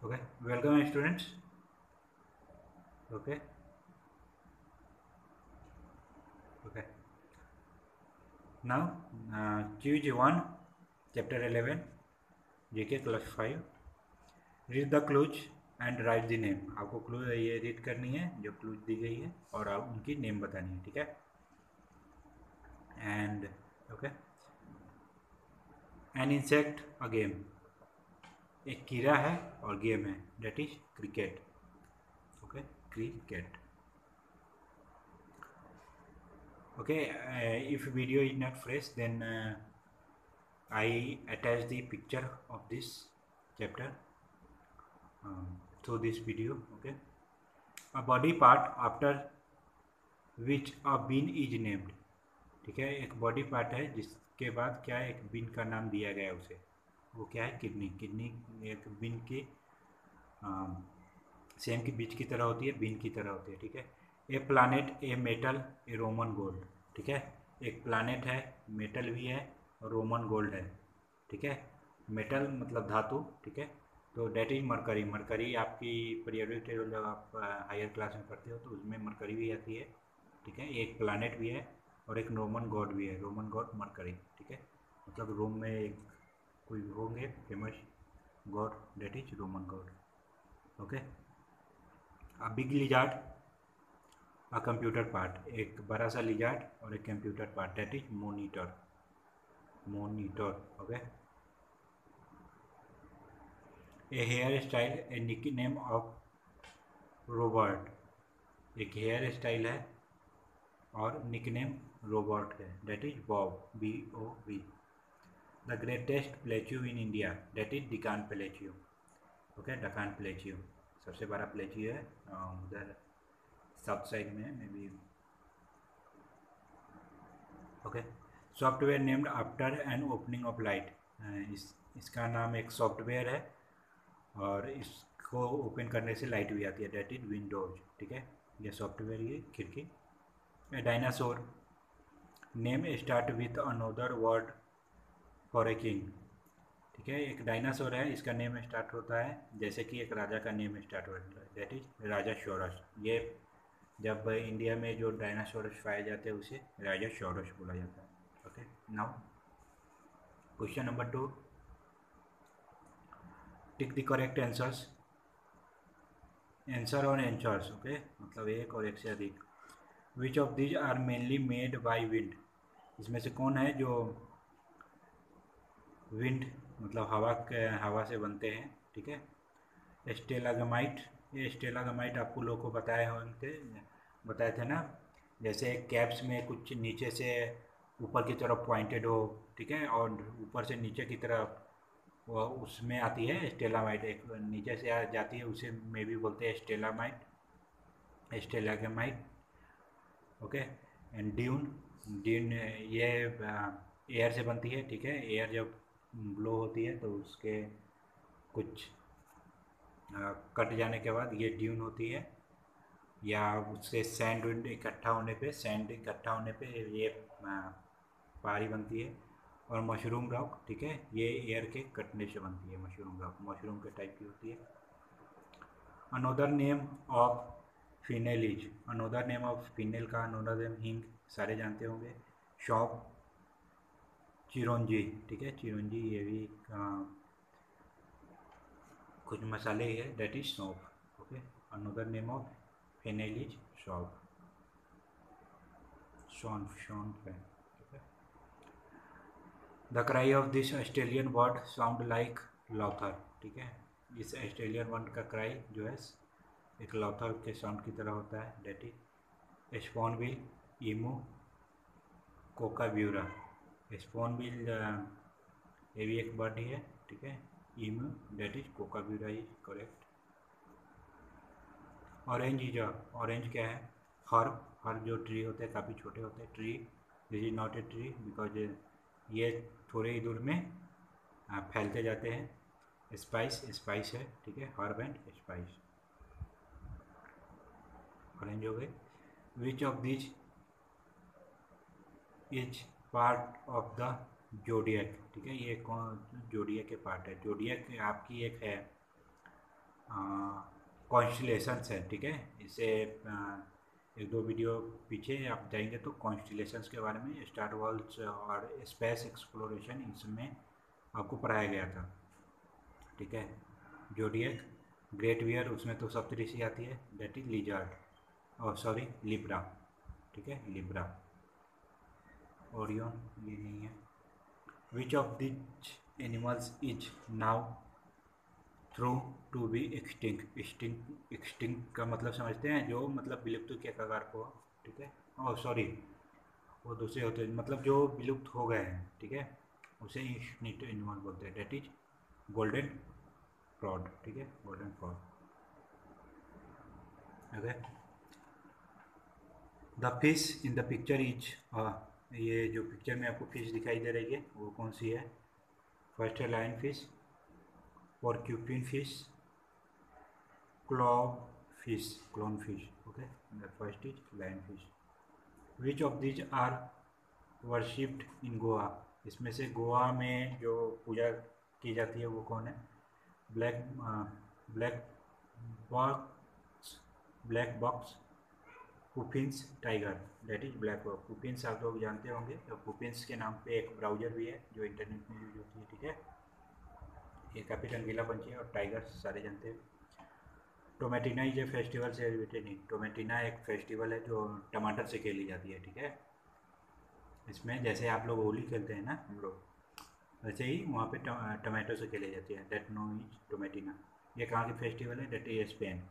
okay welcome students okay okay now uh, choose one chapter 11 jk class 5 read the clues and write the name आपको clue ये read करनी है जो clue दी गई है और आप उनकी नेम बतानी है ठीक है and okay an insect a game एक क्रिया है और गेम है that is cricket okay cricket okay if video is not fresh then I attach the picture of this chapter through this video okay a body part after which a bean is named ठीक है? एक body part है, जिसके बाद क्या एक बिन का नाम दिया गया है उसे। वो क्या है? किडनी। किडनी एक बिन की सेम की बीच की तरह होती है, बिन की तरह होती है, ठीक है? A planet, a metal, a Roman god, ठीक है? एक प्लानट है, मेटल भी है, और रोमन गोल्ड है, ठीक है? मेटल मतलब धातु, ठीक है? तो डेट इज़ मरकरी। मरकरी आपकी पीरियोडिक टेबल जब आप हायर क्लास में पढ़ते हो तो उसमें मरकरी भी आती है, ठीक है? एक प्लानट भी है, और एक रोमन गॉड भी है। रोमन गॉड मरकरी, ठीक है? मतलब रोम में एक कोई होंगे famous god that is Roman god okay अब big lizard a computer part एक बड़ा सा लिजार्ड और एक computer part that is monitor monitor okay a hair style a nickname of Robert एक हेयर स्टाइल है और निक नेम रोबोट है. That is Bob B O B the greatest plateau in India that is Deccan plateau okay Deccan plateau सबसे बड़ा plateau है उधर south side में may be okay software named after an opening of light इस, इसका नाम एक software है, और इसको ओपन करने से लाइट भी आती है। डेट इज़ विंडोज़ ठीक है? ये सॉफ्टवेयर ये खिड़की। Dinosaur name start with another word for a king. ठीक है, एक डायनासोर है, इसका नेम स्टार्ट होता है, जैसे कि एक राजा का नेम स्टार्ट होता है दैट इज़ राजा शोरस ये जब इंडिया में जो डायनासोरस पाए जाते हैं, उसे राजा शोरस बोला जाता है। Okay now question number two tick the correct answers answer और आंसर्स ओके मतलब एक और एक से अधिक। Which of these are mainly made by wind इसमें से कौन है जो विंड मतलब हवा हवा से बनते हैं, ठीक है? स्टेलागमाइट, ये स्टेलागमाइट आपको लोग को बताए होंगे, बताए थे ना? जैसे कैप्स में कुछ नीचे से ऊपर की तरफ़ पॉइंटेड हो, ठीक है? और ऊपर से नीचे की तरफ़, वो उसमें आती है स्टेलामाइट एक नीचे से आ जाती है, उसे में भी बोलते हैं stalagmite stalagmite, okay? And dune dune ये एयर से बनती है, ठीक है? एयर जब ब्लो होती है तो उसके कुछ आ, कट जाने के बाद ये ड्यून होती है। या उससे सैंड विंड इकट्ठा होने पे सैंड इकट्ठा होने पे ये पहाड़ी बनती है। और मशरूम रॉक ठीक है ये एयर के कटने से बनती है मशरूम रॉक मशरूम के टाइप की होती है। Another name of fennel is another name of fennel का अनोदर नेम हिंग सारे जानते होंगे। शॉप चिरौंजी, ठीक है? चिरौंजी, ये भी कुछ मसाले ही that is saunf okay another name of fennel is shop सौंफ सौंफ है the cry of this Australian word sound like laughter ठीक है? इस ऑस्ट्रेलियन बर्ड का क्राई जो है, एक लॉथर के साउंड की तरह होता है that is spoonbill emu kookaburra spoonbill ये भी एक बर्ड ही, ठीक है? Emu that is kookaburra is correct orange is orange क्या है? हर हर जो ट्री होते हैं, काफ़ी छोटे होते हैं tree this is not a tree because ये थोड़े ही दूर में फैलते जाते हैं। स्पाइस स्पाइस है, ठीक है? हर्ब एंड स्पाइस ऑरेंज हो गए। Which of these is part of the zodiac ठीक है? ये कौन जोडियक के पार्ट है? जोडियक आपकी एक है कॉन्स्टिलेशंस है ठीक है? इसे आ, एक दो वीडियो पीछे आप जाएँगे तो कॉन्स्टिलेशंस के बारे में स्टार वर्ल्ड और स्पेस एक्सप्लोरेशन इसमें आपको पढ़ाया गया था ठीक है? जोडियक ग्रेट वियर उसमें तो सप्तऋषि आती है डेट इज़ लिजार्ड और सॉरी लिब्रा ठीक है? लिब्रा ओरियन ये नहीं है। Which of these animals is now thought to be extinct extinct extinct का मतलब समझते हैं, जो मतलब विलुप्त के कगार को ठीक है? और सॉरी वो दूसरे होते हैं मतलब जो विलुप्त हो गए हैं, ठीक है? उसे एक्सटिंक्ट एनिमल बोलते हैं। डेट इज़ गोल्डन फ्रॉड ठीक है? Golden frog okay the fish in the picture is ये जो पिक्चर में आपको फ़िश दिखाई दे रही है, वो कौन सी है? फ़र्स्ट है लाइन फ़िश और क्यूपिन fish क्लॉब fish clownfish okay first is lionfish which of these are worshipped in Goa इसमें से गोवा में जो पूजा की जाती है, वो कौन है? Black black box black box puffins tiger that is black box puffins आप लोग जानते होंगे तो पुपिन्स के नाम पे एक ब्राउज़र भी है, जो इंटरनेट में यूज़ होती है, ठीक है? ये कैपिटल गीला पंछी और टाइगर सारे जानते हैं। टोमेटिना इज़ ए फेस्टिवल से रिलेटेड नहीं टोमेटिना एक फेस्टिवल है, जो टमाटर से खेली जाती है, ठीक है? इसमें जैसे आप लोग होली खेलते हैं ना, हम लोग, वैसे ही वहाँ पे टमाटो से खेली जाती है डेट नो इज़ टोमेटिना ये कहाँ की फेस्टिवल है? That is Spain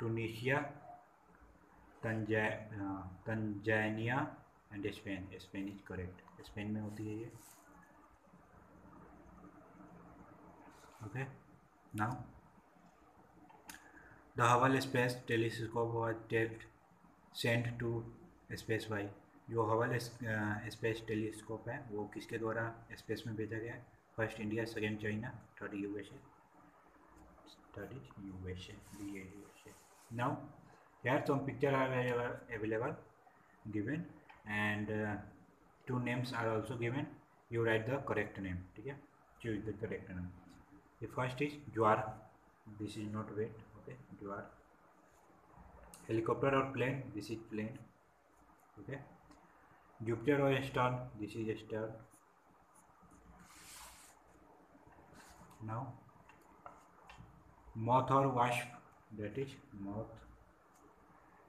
Tunisia Tanzania and Spain Spain is correct Spain में होती है ये। Okay, now the Hubble Space Telescope was sent to space by जो हवल स्पेस टेलीस्कोप है, वो किसके द्वारा स्पेस में भेजा गया है? First India second China third USA third is USA B A USA now here some picture are available given. And uh, two names are also given. You write the correct name okay choose the correct name. The first is jwar. This is not weight okay? Jwar. Helicopter or plane? This is plane okay? Jupiter or star? This is star. Now moth or wasp? That is moth.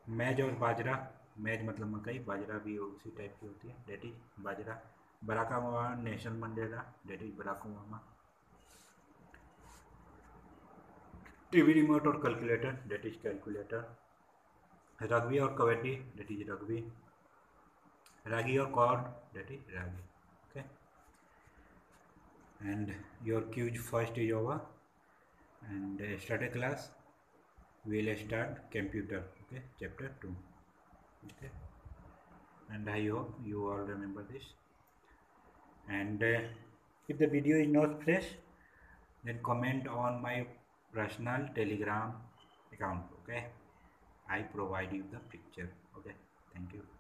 Maize और बाजरा मैज मतलब मकई, बाजरा भी उसी type की होती है। That is bajra. Barack Obama Nelson Mandela that is Barack Obama TV remote और calculator that is calculator rugby और kabaddi that is rugby. Ragi और corn that is ragi. Okay and your quiz first is over and start a class we'll start computer okay chapter 2 okay. And i hope you all remember this. And uh, if the video is not fresh then comment on my personal telegram account okay? I provide you the picture okay? Thank you